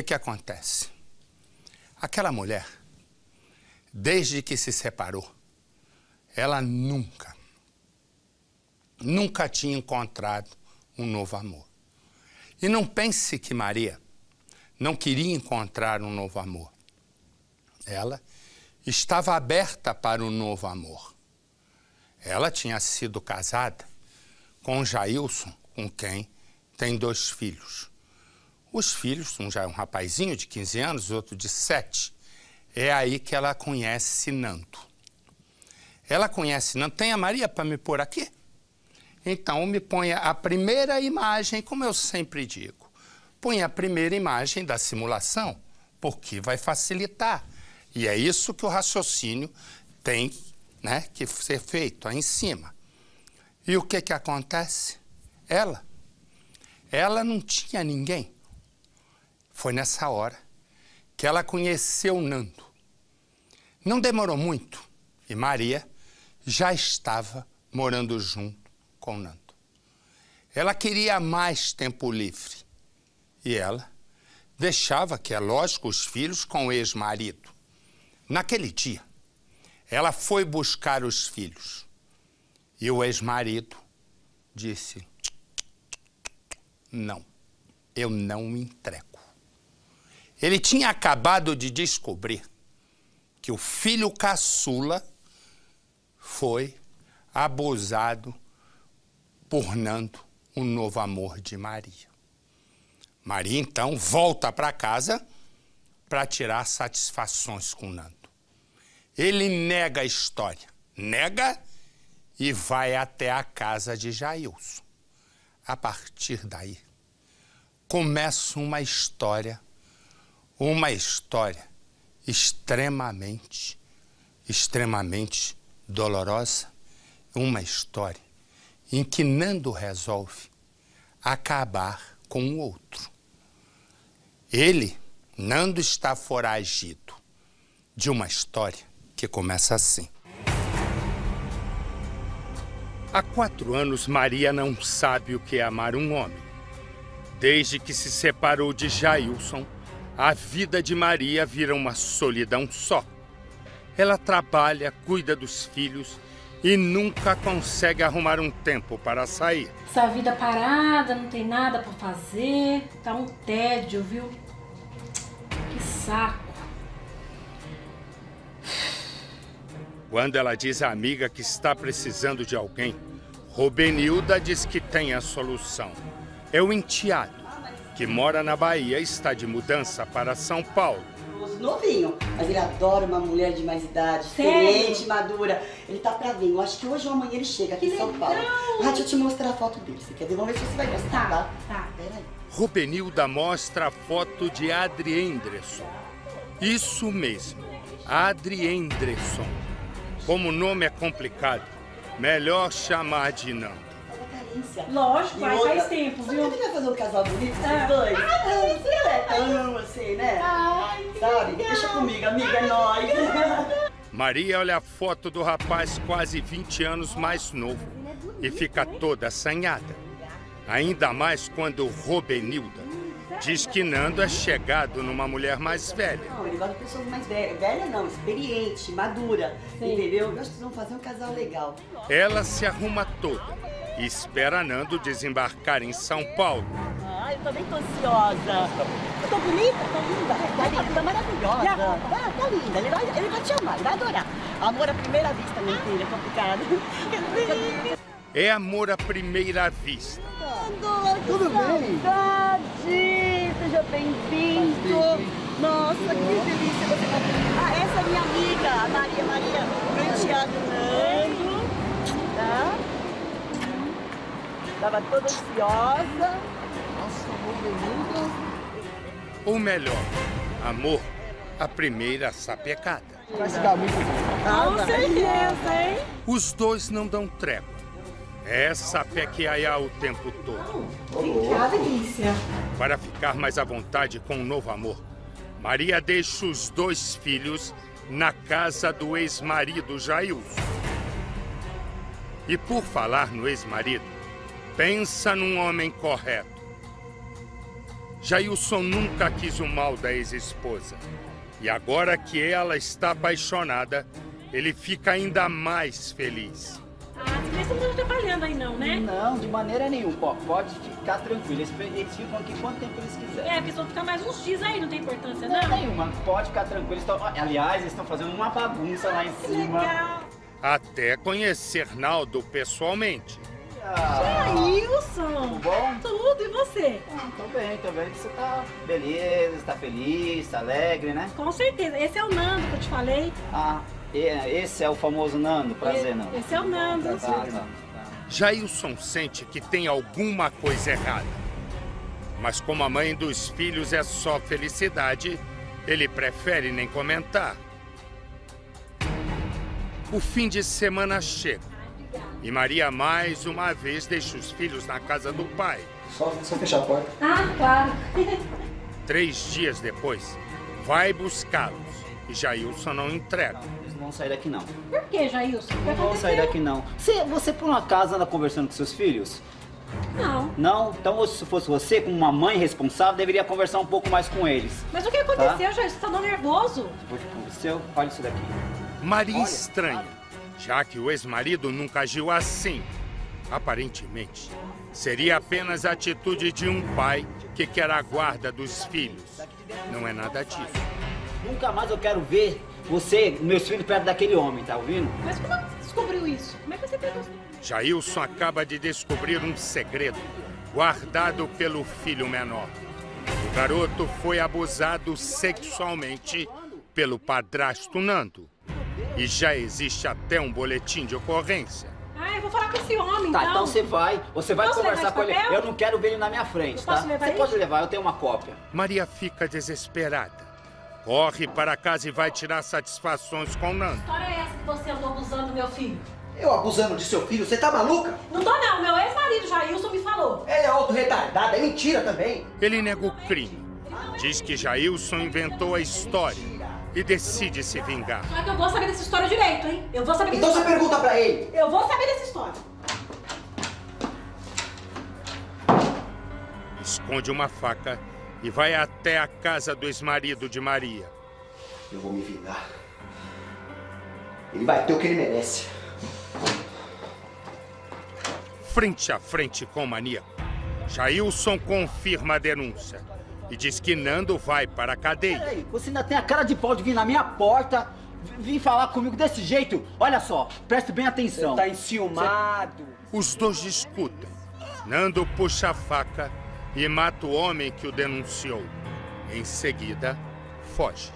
que, que acontece? Aquela mulher, desde que se separou, ela nunca, nunca tinha encontrado um novo amor. E não pense que Maria não queria encontrar um novo amor. Ela estava aberta para um novo amor. Ela tinha sido casada com Jailson, com quem tem dois filhos. Os filhos, um já é um rapazinho de 15 anos, outro de 7. É aí que ela conhece Nando. Ela conhece Nando. Tem a Maria para me pôr aqui? Então, me ponha a primeira imagem, como eu sempre digo. Põe a primeira imagem da simulação, porque vai facilitar. E é isso que o raciocínio tem né, que ser feito aí em cima. E o que, que acontece? Ela. Ela não tinha ninguém. Foi nessa hora que ela conheceu Nando. Não demorou muito e Maria já estava morando junto com Nando. Ela queria mais tempo livre e ela deixava, que é lógico, os filhos com o ex-marido. Naquele dia, ela foi buscar os filhos e o ex-marido disse: Não, eu não me entrego. Ele tinha acabado de descobrir que o filho caçula foi abusado por Nando, o novo amor de Maria. Maria então volta para casa para tirar satisfações com Nando. Ele nega a história, nega e vai até a casa de Jailson. A partir daí, começa uma história, uma história extremamente, extremamente dolorosa, uma história em que Nando resolve acabar com o outro. Ele, Nando, está foragido de uma história que começa assim. Há quatro anos, Maria não sabe o que é amar um homem. Desde que se separou de Jailson, a vida de Maria vira uma solidão só. Ela trabalha, cuida dos filhos e nunca consegue arrumar um tempo para sair. Essa vida parada, não tem nada para fazer, tá um tédio, viu? Que saco. Quando ela diz à amiga que está precisando de alguém, Rubenilda diz que tem a solução. É o enteado, que mora na Bahia está de mudança para São Paulo. Novinho, mas ele adora uma mulher de mais idade, experiente, madura. Ele tá pra vir. Eu acho que hoje ou amanhã ele chega aqui que em São legal. Paulo. Ah, deixa eu te mostrar a foto dele. Você quer ver? Vamos ver se você vai gostar. Tá, tá. Peraí. Rubenilda mostra a foto de Adri Endresson. Isso mesmo, Adri Endresson como o nome é complicado, melhor chamar de não. Lógico, aí faz tempo, viu? Você vai fazer um casal bonito, é. dois? Ah, delícia! assim, né? Ai, Sabe? Legal. Deixa comigo, amiga, é nóis. Maria olha a foto do rapaz quase 20 anos mais novo e fica toda assanhada. Ainda mais quando Robenilda Diz que Nando é chegado numa mulher mais velha. Não, ele gosta de pessoas mais velhas. Velha não, experiente, madura. Sim. Entendeu? Eu acho que vão fazer um casal legal. Ela se arruma toda espera Nando desembarcar em São Paulo. Ai, eu também tô ansiosa. Eu tô bonita? Tô linda. Tá linda, tá maravilhosa. Ah, tá linda. Ele vai, ele vai te amar, ele vai adorar. Amor à primeira vista, minha filha, é complicado. É amor à primeira vista. Tudo bem? seja bem-vindo. Nossa, que delícia você tá Ah, essa é minha amiga, a Maria Maria, meu Nando. Tava toda ansiosa. Nossa, amor, bonita. Ou melhor, amor, a primeira sapecada. Vai se dar muito. Com certeza, hein? Os dois não dão trégua. Essa pequeaiá o tempo todo. Que delícia. Para ficar mais à vontade com um novo amor, Maria deixa os dois filhos na casa do ex-marido Jailson. E por falar no ex-marido, pensa num homem correto. Jailson nunca quis o mal da ex-esposa. E agora que ela está apaixonada, ele fica ainda mais feliz. Ah, vocês não estão atrapalhando aí não, né? Não, de maneira nenhuma. Pode ficar tranquilo. Eles, eles ficam aqui quanto tempo eles quiserem. É, porque vão ficar mais uns dias aí, não tem importância Não, não? nenhuma. Pode ficar tranquilo. Eles tão- aliás, eles estão fazendo uma bagunça lá em Que cima. legal. Até conhecer Naldo pessoalmente. Ah, Ailson! tudo bom? Tudo, e você? Ah, tô bem, tô bem. Você tá beleza, tá feliz, tá alegre, né? Com certeza. Esse é o Nando que eu te falei. Ah, esse é o famoso Nando. Prazer, Nando. Esse é o Nando. Tá, tá, tá. Jailson sente que tem alguma coisa errada. Mas como a mãe dos filhos é só felicidade, ele prefere nem comentar. O fim de semana chega. E Maria mais uma vez deixa os filhos na casa do pai. Só, só fechar a porta. Ah, claro. Três dias depois, vai buscá-los. E Jailson não entrega. Eles não vão sair daqui, não. Por que, Jailson? Não vão sair daqui, não. Você, você, por um acaso, anda conversando com seus filhos? Não. Não? Então, se fosse você, como uma mãe responsável, deveria conversar um pouco mais com eles. Mas o que aconteceu, Jailson? Você tá tão nervoso? O que aconteceu? Olha isso daqui. Maria Olha, estranha, já que o ex-marido nunca agiu assim. Aparentemente, seria apenas a atitude de um pai que quer a guarda dos filhos. Não é nada disso. Nunca mais eu quero ver você, meus filhos, perto daquele homem, tá ouvindo? Mas como é que você descobriu isso? Como é que você pegou isso? Jailson acaba de descobrir um segredo guardado pelo filho menor. O garoto foi abusado sexualmente pelo padrasto Nando. E já existe até um boletim de ocorrência. Ah, eu vou falar com esse homem, Tá, então. então você vai, você vai Posso conversar com ele. Eu não quero ver ele na minha frente, Eu tá? você pode levar, eu tenho uma cópia. Maria fica desesperada. Corre para casa e vai tirar satisfações com Nando. Que história é essa que você andou abusando do meu filho? Eu abusando de seu filho, você tá maluca? Não tô não, meu ex-marido Jailson me falou. Ele é outro retardado, é mentira também. Ele nega o crime. Diz que Jailson inventou a história e decide se vingar. Só que eu vou saber dessa história direito, hein? Eu vou saber dessa Então você história. pergunta pra ele. Eu vou saber dessa história. Esconde uma faca e vai até a casa do ex-marido de Maria. Eu vou me vingar. Ele vai ter o que ele merece. Frente a frente com o maníaco, Jailson confirma a denúncia e diz que Nando vai para a cadeia. Peraí, você ainda tem a cara de pau de vir na minha porta, vir falar comigo desse jeito? Olha só, preste bem atenção. Tá enciumado. Os dois discutem. Nando puxa a faca e mata o homem que o denunciou. Em seguida, foge.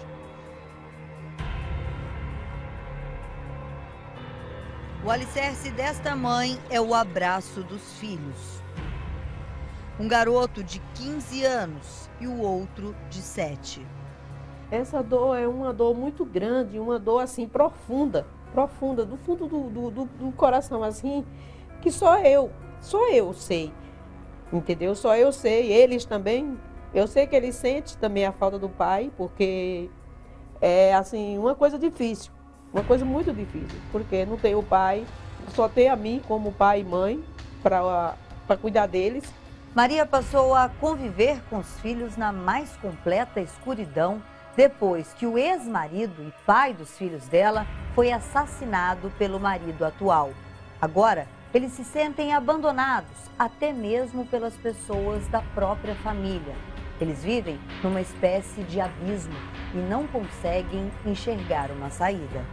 O alicerce desta mãe é o abraço dos filhos. Um garoto de 15 anos e o outro de 7. Essa dor é uma dor muito grande, uma dor assim profunda, profunda, do fundo do, do, do- do coração, assim, que só eu, só eu sei. Entendeu? Só eu sei, eles também. Eu sei que eles sentem também a falta do pai, porque é assim, uma coisa difícil, uma coisa muito difícil, porque não tem o pai, só tem a mim como pai e mãe para cuidar deles. Maria passou a conviver com os filhos na mais completa escuridão depois que o ex-marido e pai dos filhos dela foi assassinado pelo marido atual. Agora, eles se sentem abandonados, até mesmo pelas pessoas da própria família. Eles vivem numa espécie de abismo e não conseguem enxergar uma saída.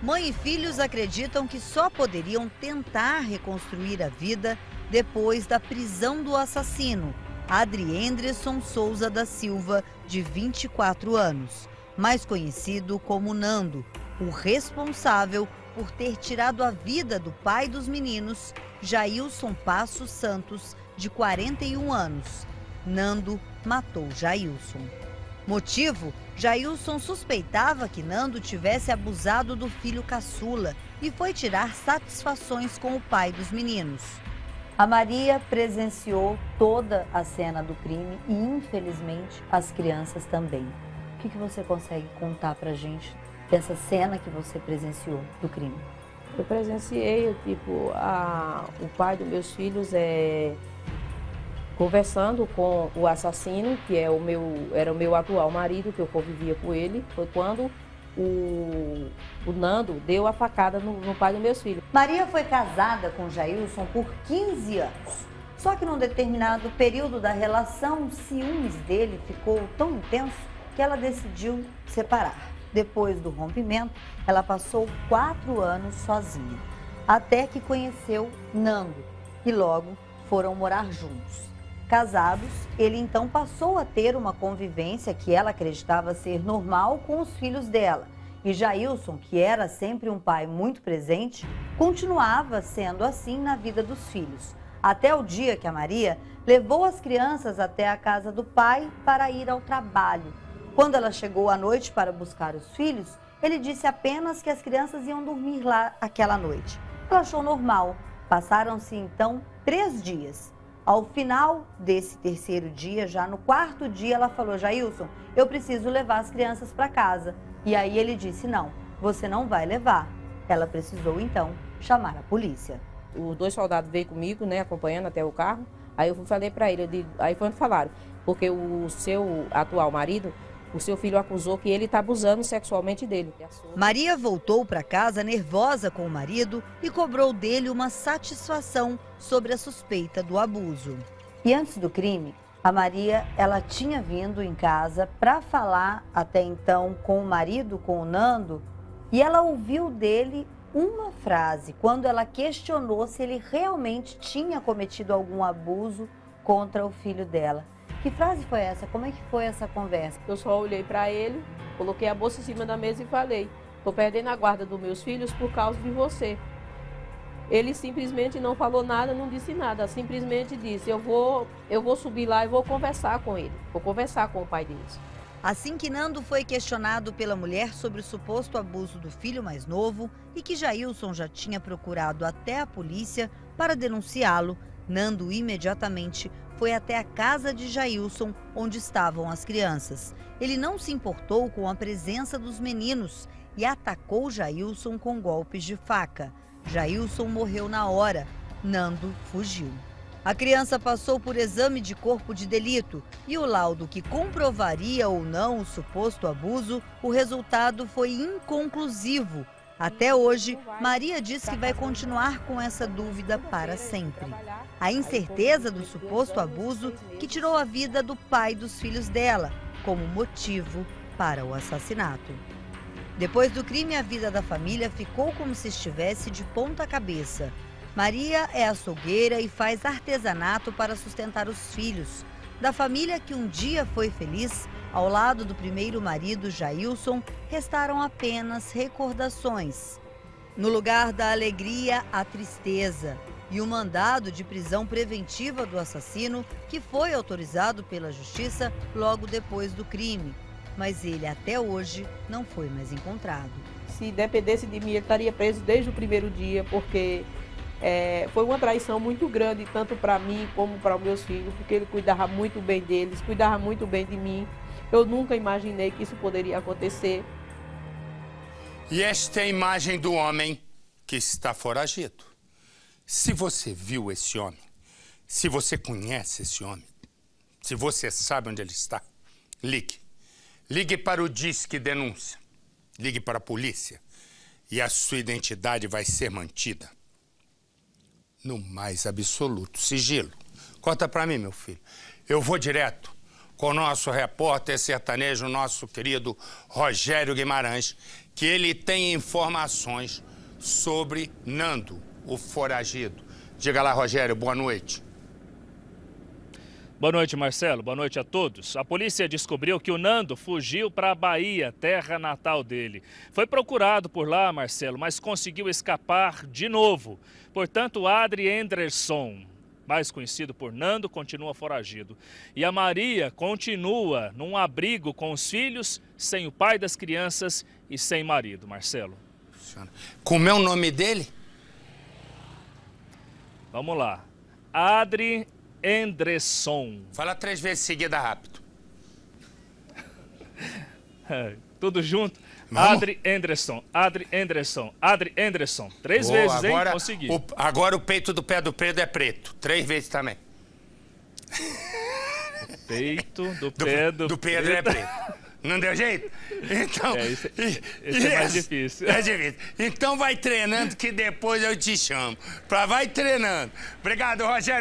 Mãe e filhos acreditam que só poderiam tentar reconstruir a vida depois da prisão do assassino, Adri Anderson Souza da Silva, de 24 anos, mais conhecido como Nando, o responsável por ter tirado a vida do pai dos meninos, Jailson Passo Santos, de 41 anos. Nando matou Jailson. Motivo? Jailson suspeitava que Nando tivesse abusado do filho caçula e foi tirar satisfações com o pai dos meninos. A Maria presenciou toda a cena do crime e, infelizmente, as crianças também. O que, que você consegue contar pra gente dessa cena que você presenciou do crime? Eu presenciei, tipo, a, o pai dos meus filhos é, conversando com o assassino, que é o meu, era o meu atual marido, que eu convivia com ele, foi quando o, o Nando deu a facada no, no pai dos meus filhos. Maria foi casada com Jailson por 15 anos. Só que num determinado período da relação, o ciúmes dele ficou tão intenso que ela decidiu separar. Depois do rompimento, ela passou quatro anos sozinha, até que conheceu Nando e logo foram morar juntos. Casados, ele então passou a ter uma convivência que ela acreditava ser normal com os filhos dela. E Jailson, que era sempre um pai muito presente, continuava sendo assim na vida dos filhos. Até o dia que a Maria levou as crianças até a casa do pai para ir ao trabalho. Quando ela chegou à noite para buscar os filhos, ele disse apenas que as crianças iam dormir lá aquela noite. Ela achou normal. Passaram-se então três dias. Ao final desse terceiro dia, já no quarto dia, ela falou: Jailson, eu preciso levar as crianças para casa. E aí ele disse: Não, você não vai levar. Ela precisou então chamar a polícia. Os dois soldados veio comigo, né, acompanhando até o carro. Aí eu falei para ele, digo, aí foi onde falaram, porque o seu atual marido o seu filho acusou que ele está abusando sexualmente dele. Maria voltou para casa nervosa com o marido e cobrou dele uma satisfação sobre a suspeita do abuso. E antes do crime, a Maria ela tinha vindo em casa para falar até então com o marido, com o Nando, e ela ouviu dele uma frase quando ela questionou se ele realmente tinha cometido algum abuso contra o filho dela. Que frase foi essa? Como é que foi essa conversa? Eu só olhei para ele, coloquei a bolsa em cima da mesa e falei: "Tô perdendo a guarda dos meus filhos por causa de você". Ele simplesmente não falou nada, não disse nada, simplesmente disse: "Eu vou, eu vou subir lá e vou conversar com ele. Vou conversar com o pai deles". Assim que Nando foi questionado pela mulher sobre o suposto abuso do filho mais novo e que Jailson já tinha procurado até a polícia para denunciá-lo, Nando imediatamente foi até a casa de Jailson, onde estavam as crianças. Ele não se importou com a presença dos meninos e atacou Jailson com golpes de faca. Jailson morreu na hora. Nando fugiu. A criança passou por exame de corpo de delito e o laudo que comprovaria ou não o suposto abuso, o resultado foi inconclusivo. Até hoje, Maria diz que vai continuar com essa dúvida para sempre. A incerteza do suposto abuso que tirou a vida do pai dos filhos dela, como motivo para o assassinato. Depois do crime, a vida da família ficou como se estivesse de ponta cabeça. Maria é açougueira e faz artesanato para sustentar os filhos. Da família que um dia foi feliz, ao lado do primeiro marido, Jailson, restaram apenas recordações. No lugar da alegria, a tristeza e o mandado de prisão preventiva do assassino, que foi autorizado pela justiça logo depois do crime. Mas ele até hoje não foi mais encontrado. Se dependesse de mim, ele estaria preso desde o primeiro dia, porque é, foi uma traição muito grande, tanto para mim como para os meus filhos, porque ele cuidava muito bem deles, cuidava muito bem de mim. Eu nunca imaginei que isso poderia acontecer. E esta é a imagem do homem que está foragido. Se você viu esse homem, se você conhece esse homem, se você sabe onde ele está, ligue. Ligue para o Disque Denúncia. Ligue para a polícia. E a sua identidade vai ser mantida no mais absoluto sigilo. Conta para mim, meu filho. Eu vou direto com o nosso repórter sertanejo, nosso querido Rogério Guimarães, que ele tem informações sobre Nando, o foragido. Diga lá, Rogério, boa noite. Boa noite, Marcelo. Boa noite a todos. A polícia descobriu que o Nando fugiu para a Bahia, terra natal dele. Foi procurado por lá, Marcelo, mas conseguiu escapar de novo. Portanto, Adri Anderson, mais conhecido por Nando, continua foragido. E a Maria continua num abrigo com os filhos, sem o pai das crianças e sem marido, Marcelo. Como é o nome dele? Vamos lá. Adri Andresson. Fala três vezes seguida rápido. Tudo junto? Vamos? Adri Anderson, Adri Anderson, Adri Anderson. Três Boa, vezes, hein? Agora, Consegui. O, agora o peito do pé do Pedro é preto. Três vezes também. peito, do, pé do, do Pedro é preto. Não deu jeito? Então. É, isso- e- esse é mais difícil. É difícil. Então vai treinando que depois eu te chamo. Pra vai treinando. Obrigado, Rogério.